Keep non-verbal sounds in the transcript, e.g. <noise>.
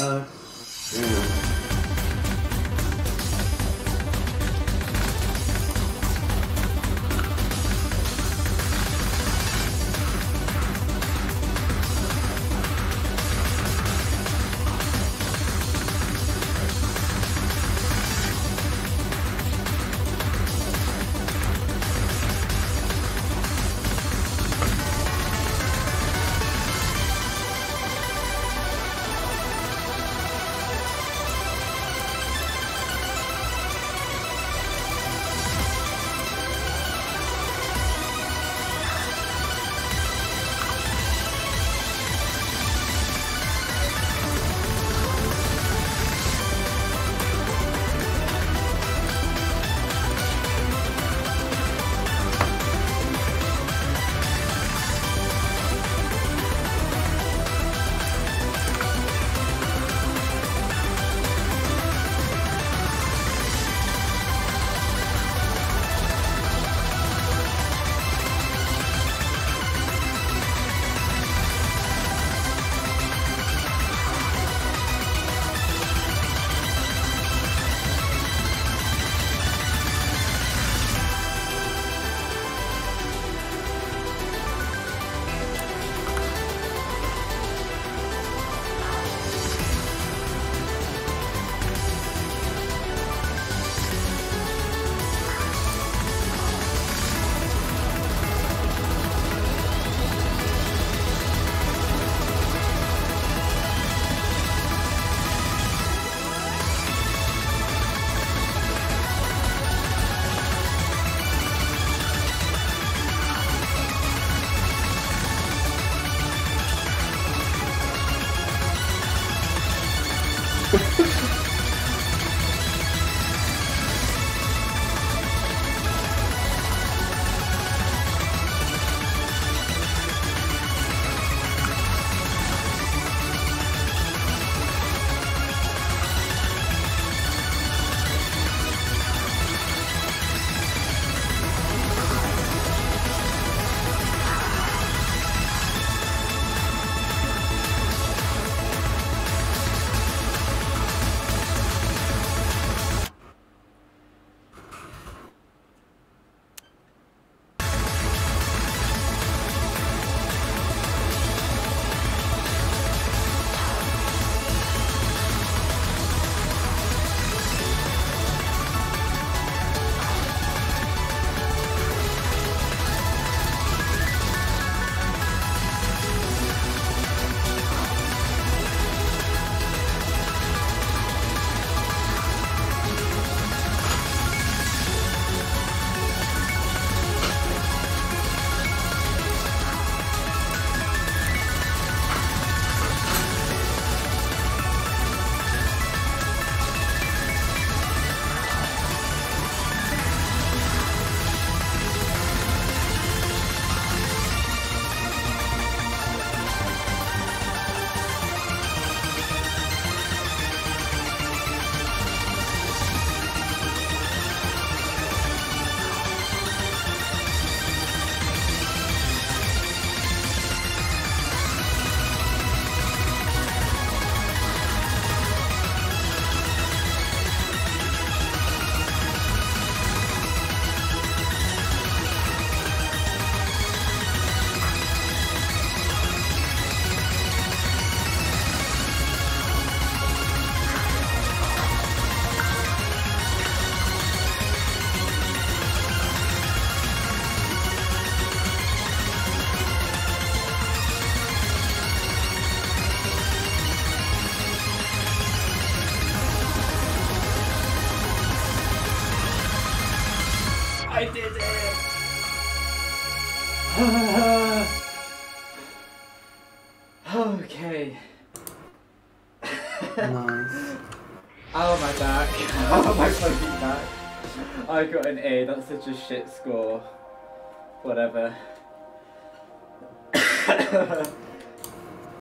Uh, I did <laughs> it! Okay. Nice. <laughs> Oh my back. <laughs> Oh my fucking back. I got an A, that's such a shit score. Whatever. <coughs> <laughs>